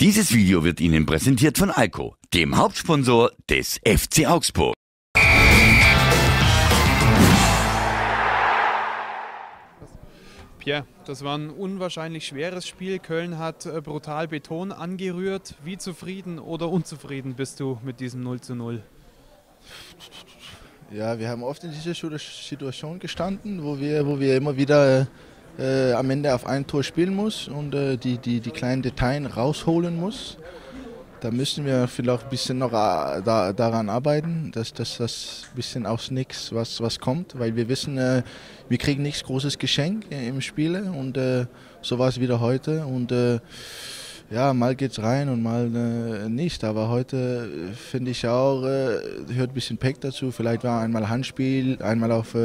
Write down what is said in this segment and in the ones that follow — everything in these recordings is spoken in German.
Dieses Video wird Ihnen präsentiert von Alco, dem Hauptsponsor des FC Augsburg. Pierre, das war ein unwahrscheinlich schweres Spiel. Köln hat äh, brutal Beton angerührt. Wie zufrieden oder unzufrieden bist du mit diesem 0 zu 0? Ja, wir haben oft in dieser Situation gestanden, wo wir, wo wir immer wieder äh, am Ende auf ein Tor spielen muss und äh, die, die, die kleinen Details rausholen muss. Da müssen wir vielleicht ein bisschen noch äh, da, daran arbeiten, dass, das ein bisschen aus nichts was, was kommt, weil wir wissen, äh, wir kriegen nichts großes Geschenk im Spiel und äh, so war es wieder heute und äh, ja, mal geht's rein und mal äh, nicht. Aber heute finde ich auch, äh, hört ein bisschen Pack dazu. Vielleicht war einmal Handspiel, einmal auf,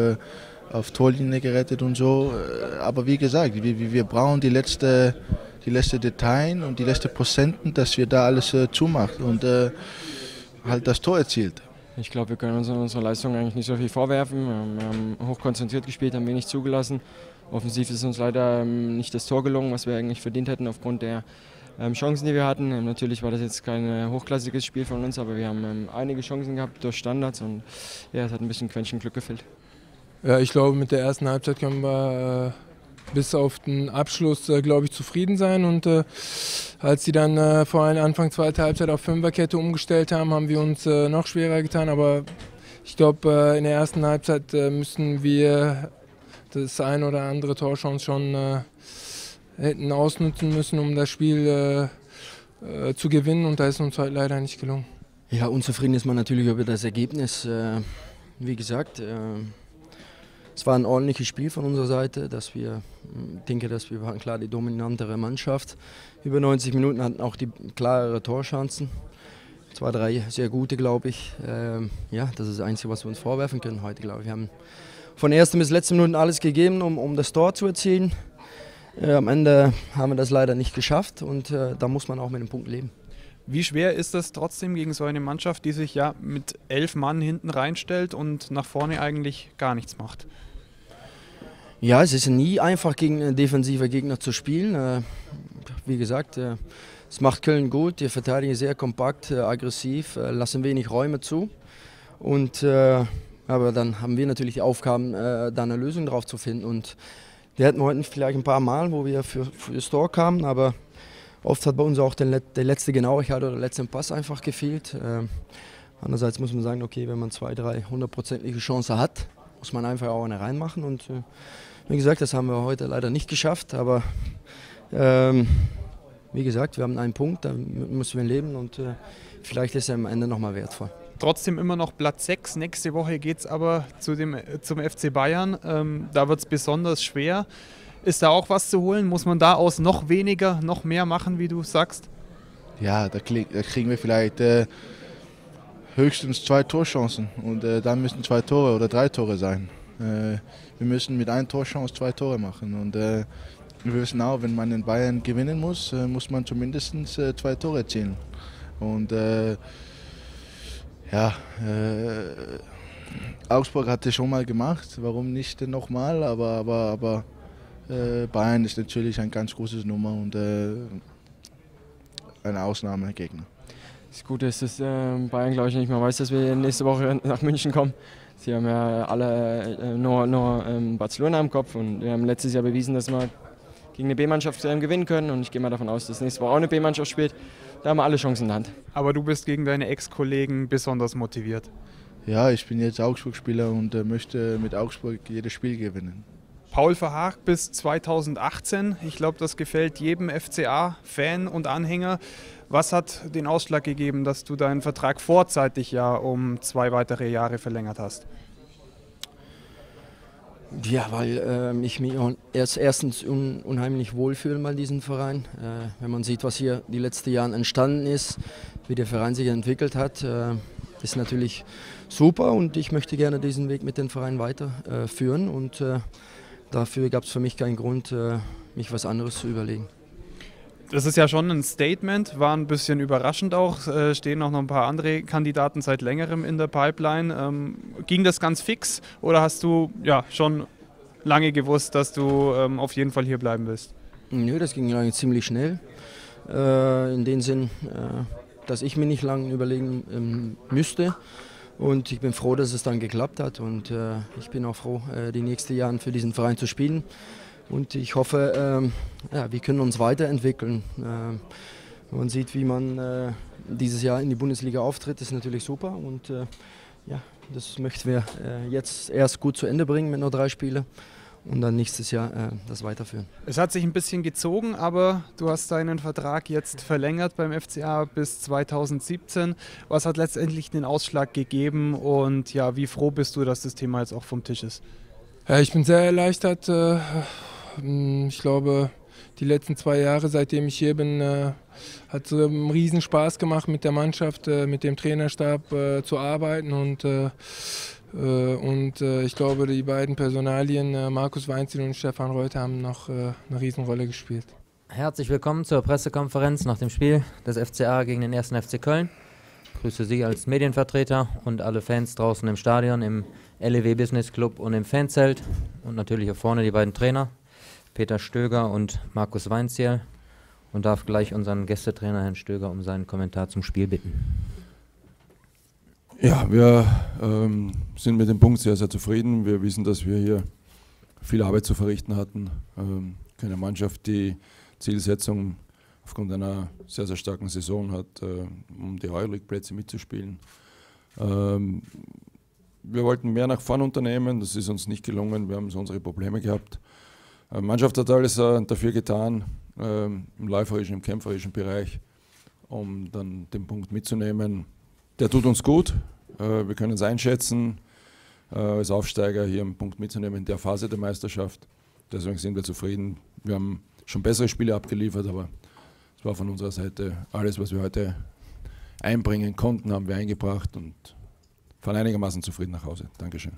auf Torlinie gerettet und so. Aber wie gesagt, wir, wir brauchen die letzte die letzte Detail und die letzte Prozenten, dass wir da alles äh, zumacht und äh, halt das Tor erzielt. Ich glaube, wir können uns in unserer Leistung eigentlich nicht so viel vorwerfen. Wir haben hochkonzentriert gespielt, haben wenig zugelassen. Offensiv ist uns leider ähm, nicht das Tor gelungen, was wir eigentlich verdient hätten aufgrund der ähm, Chancen, die wir hatten. Ähm, natürlich war das jetzt kein hochklassiges Spiel von uns, aber wir haben einige Chancen gehabt durch Standards und ja, es hat ein bisschen Quäntchen Glück gefehlt. Ja, ich glaube, mit der ersten Halbzeit können wir äh, bis auf den Abschluss, äh, glaube ich, zufrieden sein. Und äh, als sie dann äh, vor allem Anfang zweiter Halbzeit auf Fünferkette umgestellt haben, haben wir uns noch schwerer getan. Aber ich glaube, in der ersten Halbzeit müssen wir das ein oder andere Torchance schon hätten ausnutzen müssen, um das Spiel zu gewinnen. Und da ist uns halt leider nicht gelungen. Ja, unzufrieden ist man natürlich über das Ergebnis. wie gesagt, es war ein ordentliches Spiel von unserer Seite, dass wir, ich denke, dass wir waren klar die dominantere Mannschaft. Über 90 Minuten hatten auch die klarere Torchancen. Zwei, drei sehr gute, glaube ich. Ähm, ja, das ist das Einzige, was wir uns vorwerfen können heute, glaube ich. Wir haben von ersten bis letzten Minuten alles gegeben, um, um das Tor zu erzielen. Äh, am Ende haben wir das leider nicht geschafft und äh, da muss man auch mit dem Punkt leben. Wie schwer ist das trotzdem gegen so eine Mannschaft, die sich ja mit elf Mann hinten reinstellt und nach vorne eigentlich gar nichts macht? Ja, es ist nie einfach gegen einen defensiven Gegner zu spielen. Äh, wie gesagt, äh, es macht Köln gut. Die verteidigen sehr kompakt, äh, aggressiv, lassen wenig Räume zu. Und, aber dann haben wir natürlich die Aufgaben, da eine Lösung drauf zu finden. Und die hatten heute vielleicht ein paar Mal, wo wir für, für das Tor kamen, aber oft hat bei uns auch der, der letzte Genauigkeit oder der letzte Pass einfach gefehlt. Andererseits muss man sagen, okay, wenn man zwei, drei hundertprozentige Chancen hat, muss man einfach auch eine reinmachen. Und wie gesagt, das haben wir heute leider nicht geschafft, aber ähm, wie gesagt, wir haben einen Punkt, da müssen wir leben und äh, vielleicht ist er am Ende nochmal wertvoll. Trotzdem immer noch Platz 6. Nächste Woche geht es aber zu dem, zum FC Bayern. Ähm, da wird es besonders schwer. Ist da auch was zu holen? Muss man da aus noch weniger, noch mehr machen, wie du sagst? Ja, da, kriegen wir vielleicht äh, höchstens zwei Torchancen und äh, dann müssen zwei Tore oder drei Tore sein. Äh, wir müssen mit einer Torchance zwei Tore machen. Und äh, wir wissen auch, wenn man in Bayern gewinnen muss, äh, muss man zumindest zwei Tore erzielen. Und ja, Augsburg hat es schon mal gemacht, warum nicht nochmal, aber, aber, aber äh, Bayern ist natürlich ein ganz großes Nummer und äh, ein Ausnahmegegner. Das Gute ist, dass äh, Bayern, glaube ich, nicht mehr weiß, dass wir nächste Woche nach München kommen. Sie haben ja alle äh, nur, nur ähm, Barcelona im Kopf und wir haben letztes Jahr bewiesen, dass wir gegen eine B-Mannschaft gewinnen können und ich gehe mal davon aus, dass nächste Woche auch eine B-Mannschaft spielt. Da haben wir alle Chancen in der Hand. Aber du bist gegen deine Ex-Kollegen besonders motiviert. Ja, ich bin jetzt Augsburg-Spieler und äh, möchte mit Augsburg jedes Spiel gewinnen. Paul Verhaag bis 2018. Ich glaube, das gefällt jedem FCA-Fan und Anhänger. Was hat den Ausschlag gegeben, dass du deinen Vertrag vorzeitig ja um zwei weitere Jahre verlängert hast? Ja, weil äh, ich mich erst erstens un unheimlich wohlfühle bei diesem Verein. Äh, wenn man sieht, was hier die letzten Jahre entstanden ist, wie der Verein sich entwickelt hat, äh, ist natürlich super und ich möchte gerne diesen Weg mit dem Verein weiterführen und äh, dafür gab es für mich keinen Grund, äh, mich was anderes zu überlegen. Das ist ja schon ein Statement, war ein bisschen überraschend auch. Äh, stehen auch noch ein paar andere Kandidaten seit längerem in der Pipeline. Ähm, ging das ganz fix oder hast du ja schon lange gewusst, dass du ähm, auf jeden Fall hier bleiben willst? Nö, das ging eigentlich ziemlich schnell. Äh, in dem Sinn, äh, dass ich mir nicht lange überlegen ähm, müsste. Und ich bin froh, dass es dann geklappt hat. Und äh, ich bin auch froh, äh, die nächsten Jahre für diesen Verein zu spielen. Und ich hoffe, ähm, ja, wir können uns weiterentwickeln. Ähm, man sieht, wie man äh, dieses Jahr in die Bundesliga auftritt, das ist natürlich super. Und äh, ja, das möchten wir äh, jetzt erst gut zu Ende bringen mit nur drei Spielen und dann nächstes Jahr äh, das weiterführen. Es hat sich ein bisschen gezogen, aber du hast deinen Vertrag jetzt verlängert beim FCA bis 2017. Was hat letztendlich den Ausschlag gegeben und ja, wie froh bist du, dass das Thema jetzt auch vom Tisch ist? Ja, ich bin sehr erleichtert. Äh, ich glaube, die letzten zwei Jahre, seitdem ich hier bin, äh, hat es einen riesen Spaß gemacht, mit der Mannschaft, äh, mit dem Trainerstab zu arbeiten und und äh, ich glaube, die beiden Personalien, äh, Markus Weinzel und Stefan Reuter, haben noch eine Riesenrolle gespielt. Herzlich willkommen zur Pressekonferenz nach dem Spiel des FCA gegen den 1. FC Köln. Ich grüße Sie als Medienvertreter und alle Fans draußen im Stadion, im LEW Business Club und im Fanzelt. Und natürlich hier vorne die beiden Trainer, Peter Stöger und Markus Weinziel. Und darf gleich unseren Gästetrainer Herrn Stöger um seinen Kommentar zum Spiel bitten. Ja, wir ähm, sind mit dem Punkt sehr, sehr zufrieden. Wir wissen, dass wir hier viel Arbeit zu verrichten hatten. Ähm, keine Mannschaft, die Zielsetzung aufgrund einer sehr, sehr starken Saison hat, äh, um die Euroleague-Plätze mitzuspielen. Ähm, wir wollten mehr nach vorn unternehmen, das ist uns nicht gelungen, wir haben so unsere Probleme gehabt. Die äh, Mannschaft hat alles äh, dafür getan, äh, im läuferischen, im kämpferischen Bereich, um dann den Punkt mitzunehmen der tut uns gut. Äh, wir können es einschätzen, äh, als Aufsteiger hier einen Punkt mitzunehmen in der Phase der Meisterschaft. Deswegen sind wir zufrieden. Wir haben schon bessere Spiele abgeliefert, aber es war von unserer Seite alles, was wir heute einbringen konnten, haben wir eingebracht und fahren einigermaßen zufrieden nach Hause. Dankeschön.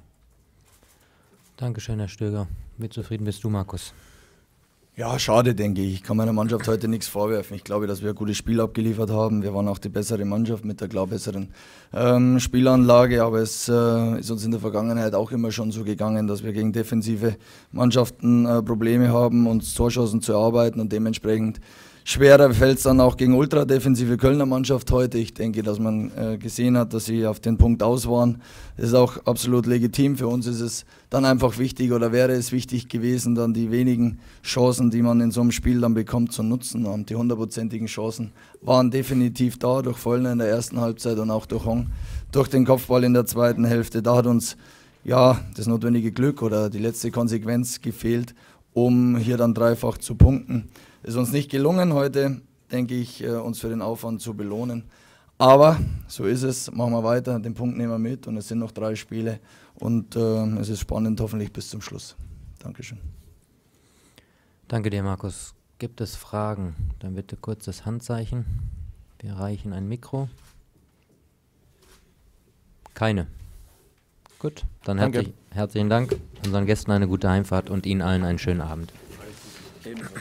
Dankeschön, Herr Stöger. Wie zufrieden bist du, Markus? Ja, schade, denke ich. Ich kann meiner Mannschaft heute nichts vorwerfen. Ich glaube, dass wir ein gutes Spiel abgeliefert haben. Wir waren auch die bessere Mannschaft mit der klar besseren ähm, Spielanlage. Aber es äh, ist uns in der Vergangenheit auch immer schon so gegangen, dass wir gegen defensive Mannschaften äh, Probleme haben, uns Torschancen zu erarbeiten und dementsprechend Schwerer fällt es dann auch gegen ultradefensive Kölner Mannschaft heute. Ich denke, dass man äh, gesehen hat, dass sie auf den Punkt aus waren. Das ist auch absolut legitim. Für uns ist es dann einfach wichtig oder wäre es wichtig gewesen, dann die wenigen Chancen, die man in so einem Spiel dann bekommt, zu nutzen. Und die hundertprozentigen Chancen waren definitiv da durch Vollner in der ersten Halbzeit und auch durch Hong, durch den Kopfball in der zweiten Hälfte. Da hat uns ja das notwendige Glück oder die letzte Konsequenz gefehlt, um hier dann dreifach zu punkten. Ist uns nicht gelungen heute, denke ich, äh, uns für den Aufwand zu belohnen. Aber so ist es, machen wir weiter, den Punkt nehmen wir mit und es sind noch drei Spiele und äh, es ist spannend, hoffentlich bis zum Schluss. Dankeschön. Danke dir, Markus. Gibt es Fragen? Dann bitte kurz das Handzeichen. Wir reichen ein Mikro. Keine. Gut, dann herzlich, herzlichen Dank. Unseren Gästen eine gute Heimfahrt und Ihnen allen einen schönen Abend. Ebenso.